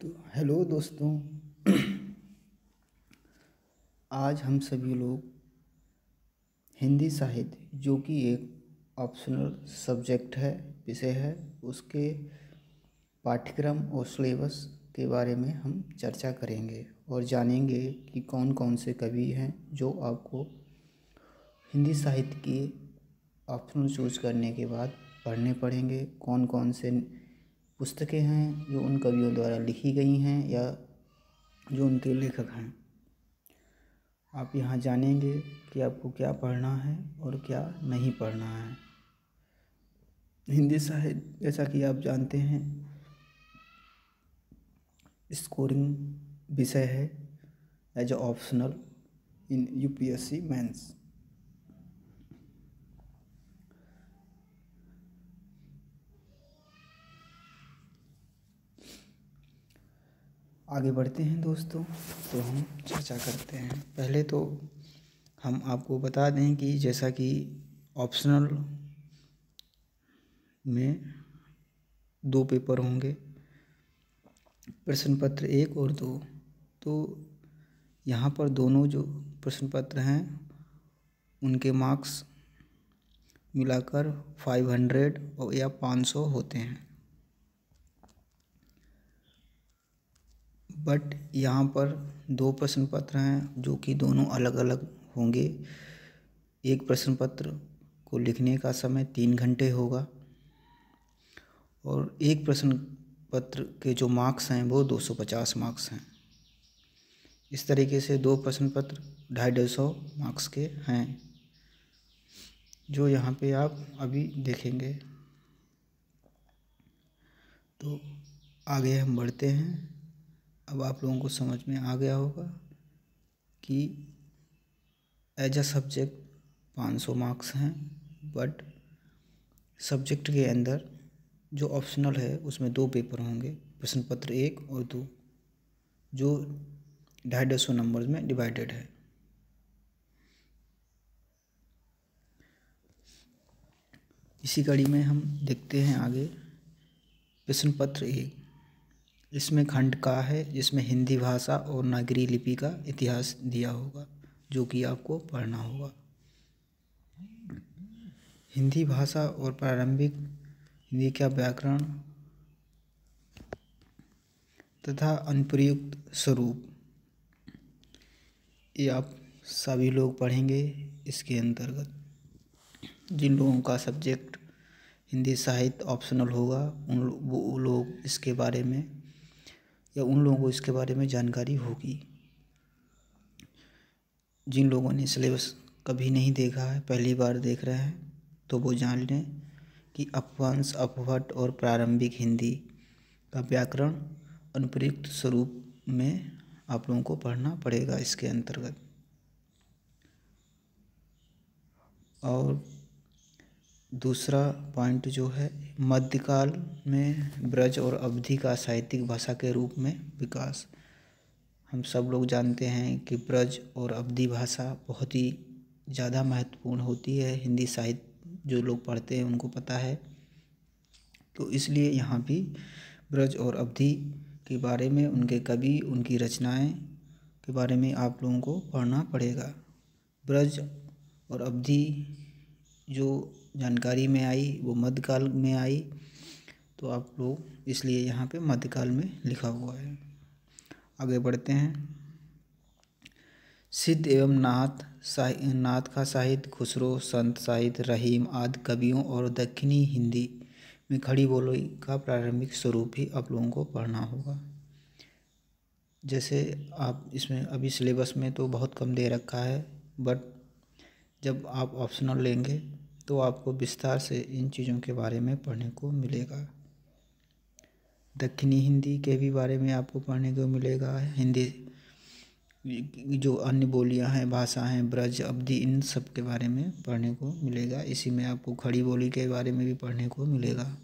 तो हेलो दोस्तों। आज हम सभी लोग हिंदी साहित्य, जो कि एक ऑप्शनल सब्जेक्ट है, विषय है, उसके पाठ्यक्रम और सिलेबस के बारे में हम चर्चा करेंगे और जानेंगे कि कौन कौन से कवि हैं जो आपको हिंदी साहित्य के ऑप्शनल चूज़ करने के बाद पढ़ने पड़ेंगे कौन कौन से पुस्तकें हैं, जो उन कवियों द्वारा लिखी गई हैं या जो उनके लेखक हैं। आप यहाँ जानेंगे कि आपको क्या पढ़ना है और क्या नहीं पढ़ना है। हिंदी साहित्य, जैसा कि आप जानते हैं, स्कोरिंग विषय है, as optional in UPSC mains. आगे बढ़ते हैं दोस्तों तो हम चर्चा करते हैं। पहले तो हम आपको बता दें कि जैसा कि ऑप्शनल में दो पेपर होंगे प्रश्न पत्र एक और दो। तो यहाँ पर दोनों जो प्रश्न पत्र हैं, उनके मार्क्स मिलाकर फाइव हंड्रेड या पाँच सौ होते हैं। बट यहाँ पर दो प्रश्न पत्र हैं जो कि दोनों अलग अलग होंगे। एक प्रश्न पत्र को लिखने का समय तीन घंटे होगा और एक प्रश्न पत्र के जो मार्क्स हैं वो दो सौ पचास मार्क्स हैं। इस तरीके से दो प्रश्न पत्र ढाई ढाई सौ मार्क्स के हैं, जो यहाँ पे आप अभी देखेंगे। तो आगे हम बढ़ते हैं। अब आप लोगों को समझ में आ गया होगा कि एज अ सब्जेक्ट पाँच सौ मार्क्स हैं बट सब्जेक्ट के अंदर जो ऑप्शनल है, उसमें दो पेपर होंगे, प्रश्न पत्र एक और दो, जो ढाई सौ नंबर में डिवाइडेड है। इसी कड़ी में हम देखते हैं आगे, प्रश्न पत्र एक। इसमें खंड का है, जिसमें हिंदी भाषा और नागरी लिपि का इतिहास दिया होगा, जो कि आपको पढ़ना होगा। हिंदी भाषा और प्रारंभिक, हिंदी का व्याकरण तथा अनुप्रयुक्त स्वरूप। ये आप सभी लोग पढ़ेंगे इसके अंतर्गत। जिन लोगों का सब्जेक्ट हिंदी साहित्य ऑप्शनल होगा, उन वो लोग इसके बारे में या उन लोगों को इसके बारे में जानकारी होगी। जिन लोगों ने सिलेबस कभी नहीं देखा है, पहली बार देख रहे हैं तो वो जान लें कि अपवंश अपभट और प्रारंभिक हिंदी का व्याकरण अनुप्रयुक्त स्वरूप में आप लोगों को पढ़ना पड़ेगा इसके अंतर्गत। और दूसरा पॉइंट जो है, मध्यकाल में ब्रज और अवधि का साहित्यिक भाषा के रूप में विकास। हम सब लोग जानते हैं कि ब्रज और अवधि भाषा बहुत ही ज़्यादा महत्वपूर्ण होती है। हिंदी साहित्य जो लोग पढ़ते हैं, उनको पता है। तो इसलिए यहाँ भी ब्रज और अवधि के बारे में उनके कवि, उनकी रचनाएँ के बारे में आप लोगों को पढ़ना पड़ेगा। ब्रज और अवधि जो जानकारी में आई, वो मध्यकाल में आई तो आप लोग इसलिए यहाँ पे मध्यकाल में लिखा हुआ है। आगे बढ़ते हैं। सिद्ध एवं नाथ साहि, नाथ का साहित्य खुसरो, संत साहित्य रहीम आदि कवियों और दक्षिणी हिंदी में खड़ी बोली का प्रारंभिक स्वरूप भी आप लोगों को पढ़ना होगा। जैसे आप इसमें, अभी सिलेबस में तो बहुत कम दे रखा है, बट जब आप ऑप्शनल लेंगे तो आपको विस्तार से इन चीज़ों के बारे में पढ़ने को मिलेगा। दक्षिणी हिंदी के भी बारे में आपको पढ़ने को मिलेगा। हिंदी जो अन्य बोलियाँ हैं, भाषा हैं, ब्रज, अवधि, इन सब के बारे में पढ़ने को मिलेगा। इसी में आपको खड़ी बोली के बारे में भी पढ़ने को मिलेगा।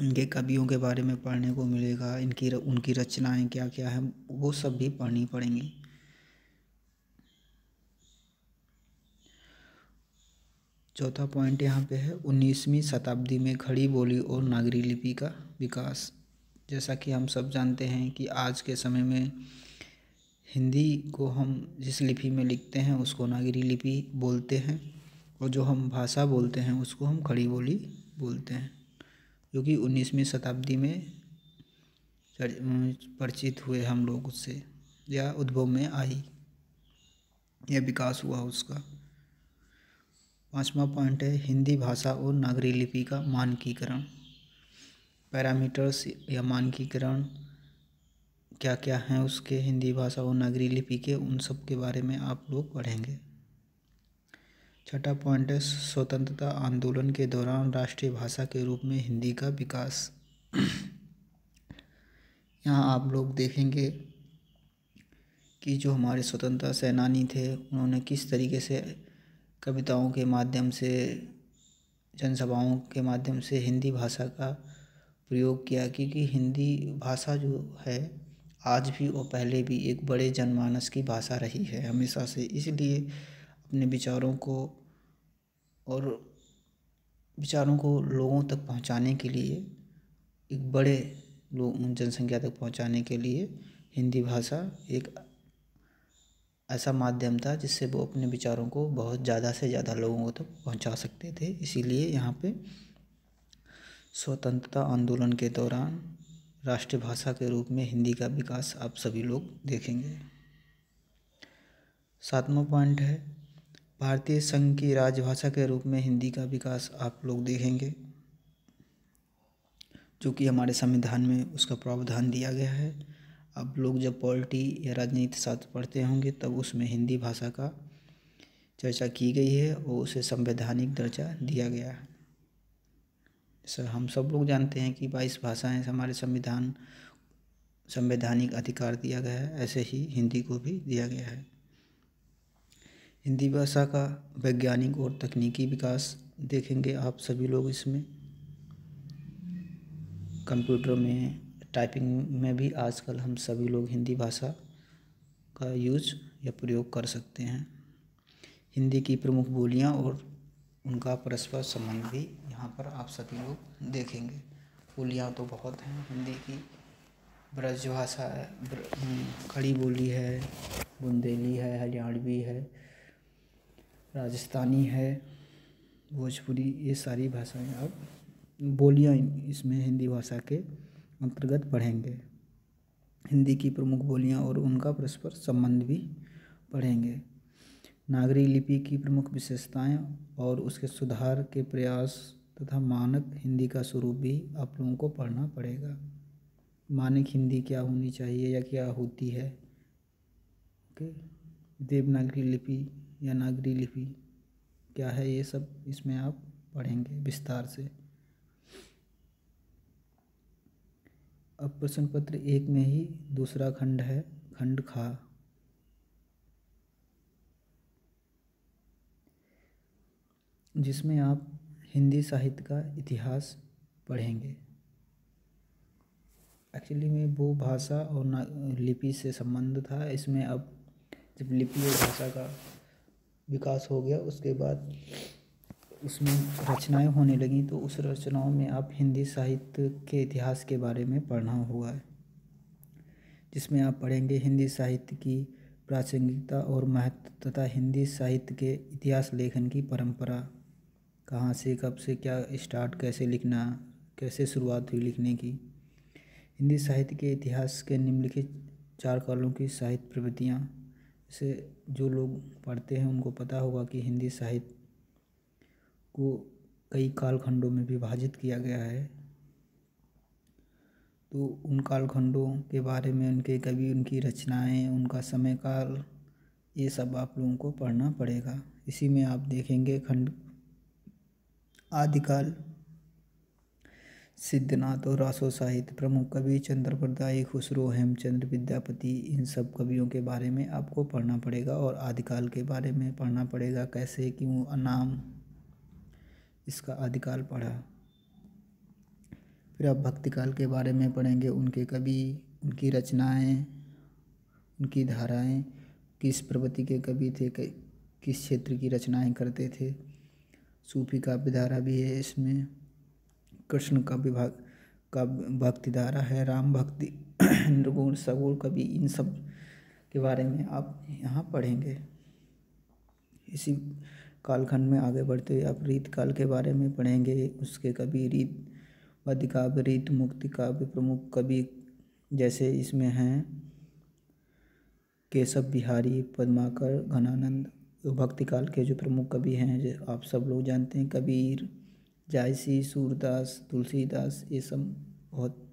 इनके कवियों के बारे में पढ़ने को मिलेगा। इनकी उनकी रचनाएँ क्या क्या हैं, वो सब भी पढ़नी पड़ेंगी। चौथा पॉइंट यहाँ पे है, उन्नीसवीं शताब्दी में खड़ी बोली और नागरी लिपि का विकास। जैसा कि हम सब जानते हैं कि आज के समय में हिंदी को हम जिस लिपि में लिखते हैं, उसको नागरी लिपि बोलते हैं और जो हम भाषा बोलते हैं, उसको हम खड़ी बोली बोलते हैं, जो कि उन्नीसवीं शताब्दी में परिचित हुए हम लोग उससे, या उद्भव में आई। यह विकास हुआ उसका। पाँचवा पॉइंट है, हिंदी भाषा और नागरी लिपि का मानकीकरण। पैरामीटर्स या मानकीकरण क्या क्या हैं उसके, हिंदी भाषा और नागरी लिपि के, उन सब के बारे में आप लोग पढ़ेंगे। छठा पॉइंट है, स्वतंत्रता आंदोलन के दौरान राष्ट्रीय भाषा के रूप में हिंदी का विकास। यहाँ आप लोग देखेंगे कि जो हमारे स्वतंत्रता सेनानी थे, उन्होंने किस तरीके से कविताओं के माध्यम से, जनसभाओं के माध्यम से हिंदी भाषा का प्रयोग किया, क्योंकि हिंदी भाषा जो है, आज भी और पहले भी एक बड़े जनमानस की भाषा रही है हमेशा से। इसलिए अपने विचारों को और विचारों को लोगों तक पहुँचाने के लिए, एक बड़े लोग, जनसंख्या तक पहुँचाने के लिए हिंदी भाषा एक ऐसा माध्यम था जिससे वो अपने विचारों को बहुत ज़्यादा से ज़्यादा लोगों तक तो पहुँचा सकते थे। इसीलिए यहाँ पे स्वतंत्रता आंदोलन के दौरान राष्ट्रभाषा के रूप में हिंदी का विकास आप सभी लोग देखेंगे। सातवां पॉइंट है, भारतीय संघ की राजभाषा के रूप में हिंदी का विकास आप लोग देखेंगे, जो कि हमारे संविधान में उसका प्रावधान दिया गया है। अब लोग जब पॉलिटी या राजनीति शास्त्र पढ़ते होंगे, तब उसमें हिंदी भाषा का चर्चा की गई है और उसे संवैधानिक दर्जा दिया गया है। सर, हम सब लोग जानते हैं कि बाईस भाषाएँ हमारे संविधान, संवैधानिक अधिकार दिया गया है, ऐसे ही हिंदी को भी दिया गया है। हिंदी भाषा का वैज्ञानिक और तकनीकी विकास देखेंगे आप सभी लोग इसमें। कंप्यूटर में टाइपिंग में भी आजकल हम सभी लोग हिंदी भाषा का यूज़ या प्रयोग कर सकते हैं। हिंदी की प्रमुख बोलियाँ और उनका परस्पर संबंध भी यहाँ पर आप सभी लोग देखेंगे। बोलियाँ तो बहुत हैं, हिंदी की ब्रज भाषा है खड़ी बोली है, बुंदेली है, हरियाणवी है, राजस्थानी है, भोजपुरी, ये सारी भाषाएँ। अब बोलियाँ इसमें हिंदी भाषा के अंतर्गत पढ़ेंगे हिंदी की प्रमुख बोलियाँ और उनका परस्पर संबंध भी पढ़ेंगे नागरी लिपि की प्रमुख विशेषताएँ और उसके सुधार के प्रयास तथा मानक हिंदी का स्वरूप भी आप लोगों को पढ़ना पड़ेगा। मानक हिंदी क्या होनी चाहिए या क्या होती है? ओके। देवनागरी लिपि या नागरी लिपि क्या है ये सब इसमें आप पढ़ेंगे विस्तार से। अब प्रश्न पत्र एक में ही दूसरा खंड है, खंड खा। जिसमें आप हिंदी साहित्य का इतिहास पढ़ेंगे। एक्चुअली में वो भाषा और ना, लिपि से संबंध था। इसमें अब जब लिपि और भाषा का विकास हो गया, उसके बाद उसमें रचनाएँ होने लगी तो उस रचनाओं में आप हिंदी साहित्य के इतिहास के बारे में पढ़ना हुआ है। जिसमें आप पढ़ेंगे हिंदी साहित्य की प्रासंगिकता और महत्व तथा हिंदी साहित्य के इतिहास लेखन की परंपरा। कहाँ से, कब से, क्या स्टार्ट, कैसे लिखना, कैसे शुरुआत हुई लिखने की। हिंदी साहित्य के इतिहास के निम्नलिखित चार कालों की साहित्य प्रवृत्तियाँ। से जो लोग पढ़ते हैं, उनको पता होगा कि हिंदी साहित्य को कई कालखंडों में विभाजित किया गया है। तो उन कालखंडों के बारे में उनके कवि, उनकी रचनाएँ, उनका समय काल ये सब आप लोगों को पढ़ना पड़ेगा। इसी में आप देखेंगे खंड आदिकाल, सिद्धनाथ और रासो साहित्य प्रमुख कवि चंद्रप्रदायी खुसरो हेमचंद्र विद्यापति, इन सब कवियों के बारे में आपको पढ़ना पड़ेगा और आदिकाल के बारे में पढ़ना पड़ेगा, कैसे, क्यों नाम इसका आदिकाल पढ़ा। फिर आप भक्तिकाल के बारे में पढ़ेंगे, उनके कवि, उनकी रचनाएँ, उनकी धाराएँ, किस प्रवृत्ति के कवि थे किस क्षेत्र की रचनाएँ करते थे। सूफी काव्य धारा भी है इसमें। कृष्ण का विभाग का भक्ति धारा है, राम भक्ति निर्गुण सगुण कवि, इन सब के बारे में आप यहाँ पढ़ेंगे। इसी कालखंड में आगे बढ़ते हुए आप रीत काल के बारे में पढ़ेंगे, उसके कवि रीत वाद्य काव्य रीत मुक्ति काव्य प्रमुख कवि जैसे इसमें हैं केशव बिहारी, पद्माकर, घनानंद भक्ति काल के जो प्रमुख कवि हैं, जो आप सब लोग जानते हैं, कबीर, जायसी, सूरदास, तुलसीदास, ये सब बहुत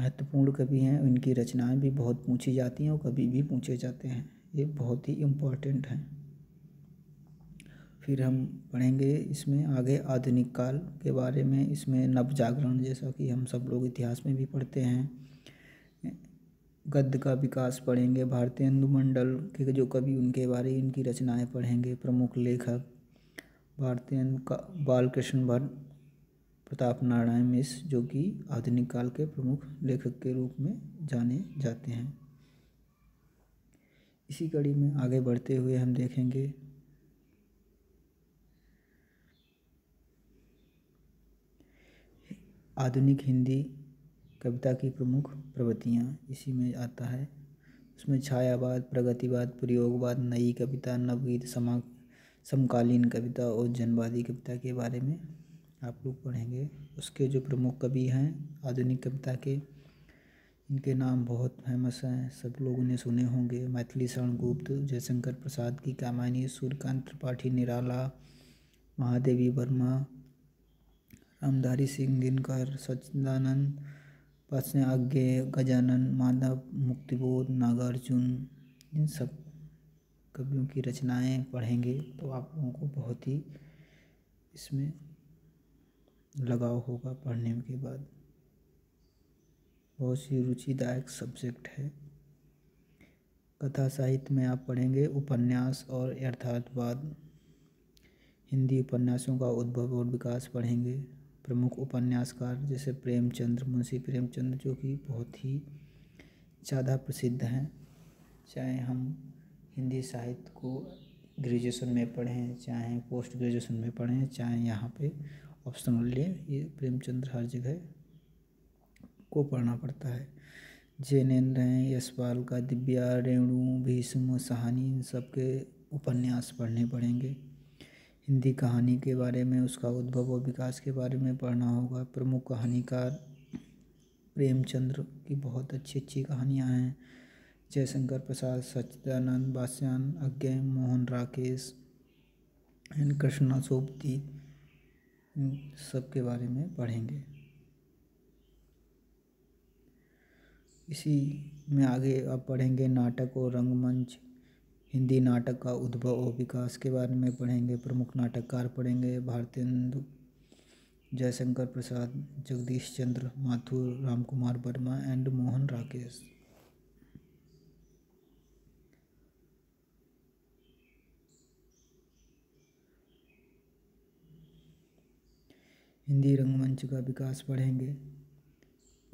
महत्वपूर्ण कवि हैं। उनकी रचनाएँ भी बहुत पूछी जाती हैं और कभी भी पूछे जाते हैं। ये बहुत ही इम्पोर्टेंट हैं। फिर हम पढ़ेंगे इसमें आगे आधुनिक काल के बारे में, इसमें नव जागरण जैसा कि हम सब लोग इतिहास में भी पढ़ते हैं। गद्य का विकास पढ़ेंगे, भारतीय हिंदू मंडल के जो कवि उनके बारे इनकी रचनाएँ पढ़ेंगे, प्रमुख लेखक भारतीय बालकृष्ण भट्ट, प्रताप नारायण मिश्र जो कि आधुनिक काल के प्रमुख लेखक के रूप में जाने जाते हैं। इसी कड़ी में आगे बढ़ते हुए हम देखेंगे आधुनिक हिंदी कविता की प्रमुख प्रवृत्तियाँ इसी में आता है। उसमें छायावाद, प्रगतिवाद, प्रयोगवाद, नई कविता, नवगीत, समा, समकालीन कविता और जनवादी कविता के बारे में आप लोग पढ़ेंगे। उसके जो प्रमुख कवि हैं, आधुनिक कविता के, इनके नाम बहुत फ़ेमस हैं, सब लोगों ने सुने होंगे। मैथिली शरण गुप्त जयशंकर प्रसाद की कामायनी, सूर्यकांत त्रिपाठी, निराला, महादेवी वर्मा रामधारी सिंह, दिनकर सचिदानंद सच्चिदानंद आज्ञे गजानन, माधव, मुक्तिबोध, नागार्जुन, इन सब कवियों की रचनाएँ पढ़ेंगे तो आप लोगों को बहुत ही इसमें लगाव होगा पढ़ने के बाद। बहुत सी रुचिदायक सब्जेक्ट है। कथा साहित्य में आप पढ़ेंगे उपन्यास और यथार्थवाद हिंदी उपन्यासों का उद्भव और विकास पढ़ेंगे। प्रमुख उपन्यासकार जैसे प्रेमचंद्र मुंशी प्रेमचंद्र जो कि बहुत ही ज़्यादा प्रसिद्ध हैं। चाहे हम हिंदी साहित्य को ग्रेजुएशन में पढ़ें, चाहे पोस्ट ग्रेजुएशन में पढ़ें, चाहे यहाँ पे ऑप्शनल लें ये प्रेमचंद्र हर जगह को पढ़ना पड़ता है। जैनेन्द्र हैं, यशपाल का दिव्या, रेणु, भीष्म, सहानी, इन सब के उपन्यास पढ़ने पड़ेंगे। हिंदी कहानी के बारे में, उसका उद्भव और विकास के बारे में पढ़ना होगा। प्रमुख कहानीकार प्रेमचंद्र की बहुत अच्छी अच्छी कहानियाँ हैं। जयशंकर प्रसाद, सच्चिदानंद बास्यान, अज्ञ मोहन राकेश एंड कृष्णा सोपती सब के बारे में पढ़ेंगे। इसी में आगे आप पढ़ेंगे नाटक और रंगमंच हिंदी नाटक का उद्भव और विकास के बारे में पढ़ेंगे। प्रमुख नाटककार पढ़ेंगे भारतेंदु जयशंकर प्रसाद, जगदीश चंद्र माथुर राम कुमार वर्मा एंड मोहन राकेश। हिंदी रंगमंच का विकास पढ़ेंगे।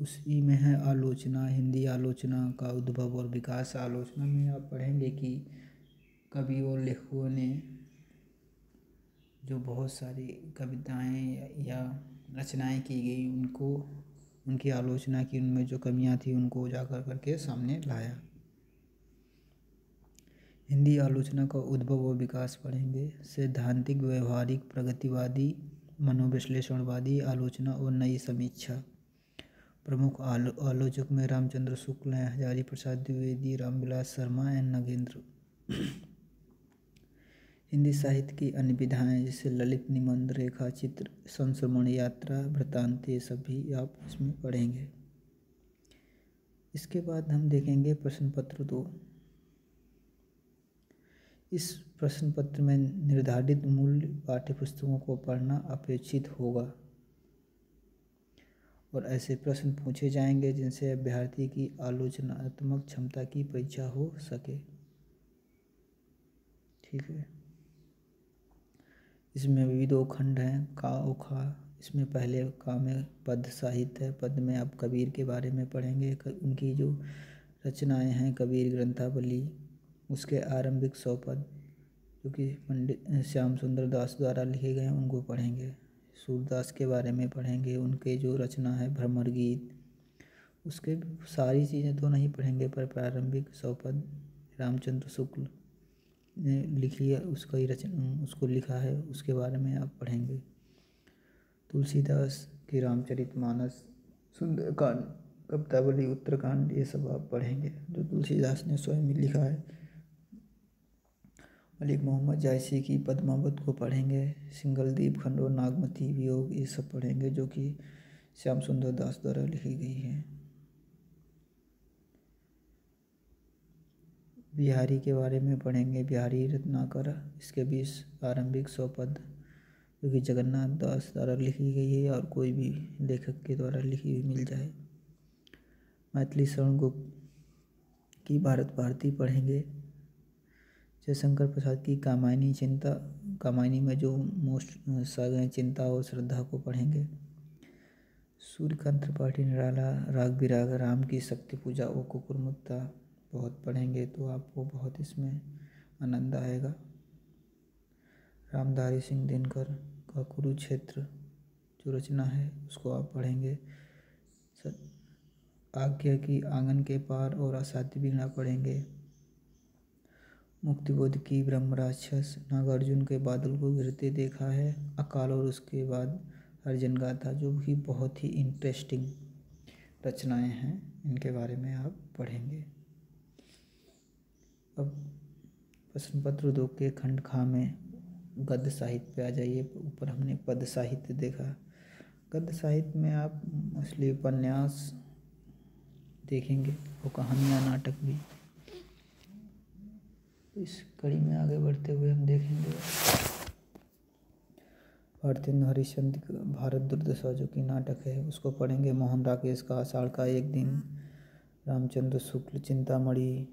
उसी में है आलोचना, हिंदी आलोचना का उद्भव और विकास आलोचना में आप पढ़ेंगे कि कवि और लेखकों ने जो बहुत सारी कविताएँ या रचनाएँ की गई, उनको, उनकी आलोचना की, उनमें जो कमियाँ थी, उनको उजागर करके सामने लाया। हिंदी आलोचना का उद्भव और विकास पढ़ेंगे। सैद्धांतिक, व्यवहारिक, प्रगतिवादी, मनोविश्लेषणवादी आलोचना और नई समीक्षा। प्रमुख आलो, आलोचक में रामचंद्र शुक्ल हैं, हजारी प्रसाद द्विवेदी, रामविलास शर्मा एंड नगेंद्र। हिंदी साहित्य की अन्य विधाएँ जैसे ललित निबंध, रेखा चित्र संश्रमण यात्रा वृतांत ये सभी आप इसमें पढ़ेंगे। इसके बाद हम देखेंगे प्रश्न पत्र दो। इस प्रश्न पत्र में निर्धारित मूल्य पाठ्य पुस्तकों को पढ़ना अपेक्षित होगा। और ऐसे प्रश्न पूछे जाएँगे जिनसे अभ्यर्थी की आलोचनात्मक क्षमता की परीक्षा हो सके। ठीक है। इसमें दो खंड हैं, का और खा। इसमें पहले का में पद साहित्य है। पद में आप कबीर के बारे में पढ़ेंगे। उनकी जो रचनाएँ हैं, कबीर ग्रंथावली, उसके आरंभिक सौ पद, जो कि पंडित, श्याम सुंदर दास द्वारा लिखे गए हैं, उनको पढ़ेंगे। सूरदास के बारे में पढ़ेंगे, उनके जो रचना है भ्रमर गीत, उसके सारी चीज़ें तो नहीं पढ़ेंगे, पर प्रारंभिक सौपद रामचंद्र शुक्ल ने लिखी है, उसका ही रचना, उसको लिखा है, उसके बारे में आप पढ़ेंगे। तुलसीदास की रामचरित मानस, सुंदरकांड, कवितावली, उत्तरकांड, ये सब आप पढ़ेंगे, जो तुलसीदास ने स्वयं लिखा है। मलिक मोहम्मद जायसी की पद्मावत को पढ़ेंगे। सिंगलदीप खंडो, नागमती वियोग, ये सब पढ़ेंगे जो कि श्याम सुंदर दास द्वारा लिखी गई है। बिहारी के बारे में पढ़ेंगे। बिहारी रत्नाकर, इसके बीस आरंभिक सौ पद, जो कि जगन्नाथ दास द्वारा लिखी गई है और कोई भी लेखक के द्वारा लिखी हुई मिल जाए। मैथिली शरण गुप्त की भारत भारती पढ़ेंगे। जयशंकर प्रसाद की कामायनी चिंता, कामायनी में जो मोस्ट चिंता और श्रद्धा को पढ़ेंगे। सूर्यकांत त्रिपाठी, निराला राग बिराग राम की शक्ति पूजा ओ कुकुरमुत्ता बहुत पढ़ेंगे तो आपको बहुत इसमें आनंद आएगा। रामधारी सिंह दिनकर का कुरुक्षेत्र जो रचना है, उसको आप पढ़ेंगे। आज्ञा की आँगन के पार और असाध्य बीणा पढ़ेंगे। मुक्तिबोध की ब्रह्म राक्षस नागार्जुन के बादल को गिरते देखा है। अकाल और उसके बाद अर्जन गाथा जो भी बहुत ही इंटरेस्टिंग रचनाएँ हैं, इनके बारे में आप पढ़ेंगे। अब प्रश्न पत्र दो के खंड खा में गद्य साहित्य पे आ जाइए। ऊपर हमने पद साहित्य देखा। गद्य साहित्य में आप मछली, उपन्यास देखेंगे वो कहानियाँ, नाटक भी। इस कड़ी में आगे बढ़ते हुए हम देखेंगे। भारतीय हरिश्चंद्र भारत दुर्दशा, जो कि नाटक है, उसको पढ़ेंगे मोहन राकेश का आषाढ़ का एक दिन। रामचंद्र शुक्ल, चिंतामणि।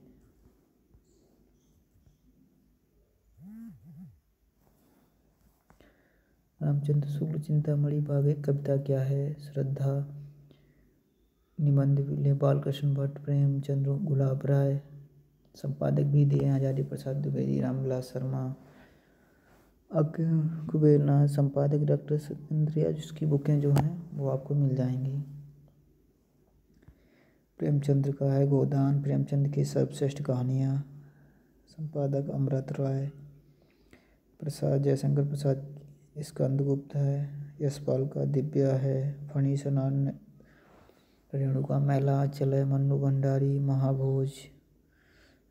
रामचंद्र शुक्ल, चिंतामणि भाग एक कविता क्या है? श्रद्धा, निबंध, नेपाल कृष्ण भट्ट, प्रेमचंद्र गुलाब राय। संपादक भी दिए हैं आज़ादी प्रसाद द्विवेदी, रामविलास शर्मा अज्ञ कुबेरनाथ, संपादक डॉक्टर सत्येंद्रिया, जिसकी बुकें जो हैं, वो आपको मिल जाएँगी। प्रेमचंद्र का है गोदान, प्रेमचंद की सर्वश्रेष्ठ कहानियाँ। संपादक अमृत राय, प्रसाद जयशंकर प्रसाद स्कंदगुप्त है, यशपाल का दिव्या है फणी सनान रेणुका मेला, चलय मन्नू भंडारी, महाभोज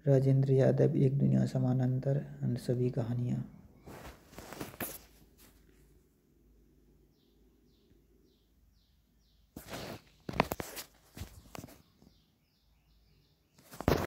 राजेंद्र यादव एक दुनिया समानांतर सभी कहानियाँ।